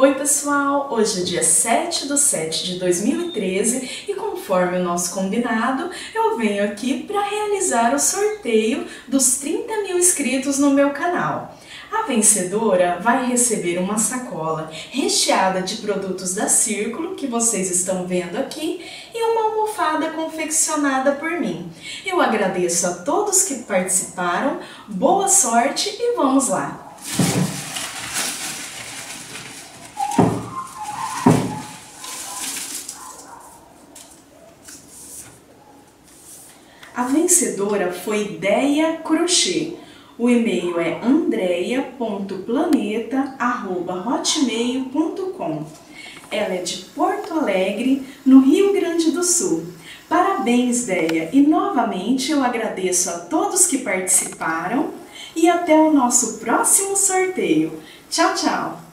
Oi pessoal, hoje é dia 7 de 7 de 2013 e conforme o nosso combinado, eu venho aqui para realizar o sorteio dos 30 mil inscritos no meu canal. A vencedora vai receber uma sacola recheada de produtos da Círculo, que vocês estão vendo aqui, e uma almofada confeccionada por mim. Eu agradeço a todos que participaram, boa sorte e vamos lá! A vencedora foi Ideia Crochê. O e-mail é andrea.planeta.hotmail.com Ela é de Porto Alegre, no Rio Grande do Sul. Parabéns, Deia! E novamente eu agradeço a todos que participaram e até o nosso próximo sorteio. Tchau, tchau!